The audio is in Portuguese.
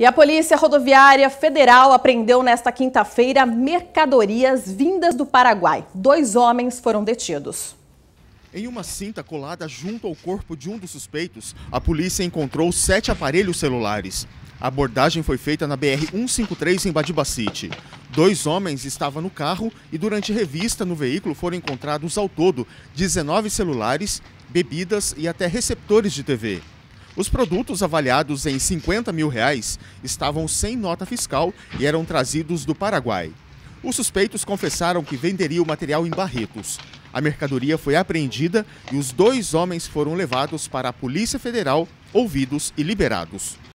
E a Polícia Rodoviária Federal apreendeu nesta quinta-feira mercadorias vindas do Paraguai. Dois homens foram detidos. Em uma cinta colada junto ao corpo de um dos suspeitos, a polícia encontrou sete aparelhos celulares. A abordagem foi feita na BR-153 em Badibacite. Dois homens estavam no carro e durante revista no veículo foram encontrados ao todo 19 celulares, bebidas e até receptores de TV. Os produtos avaliados em 50 mil reais estavam sem nota fiscal e eram trazidos do Paraguai. Os suspeitos confessaram que venderiam o material em Barretos. A mercadoria foi apreendida e os dois homens foram levados para a Polícia Federal, ouvidos e liberados.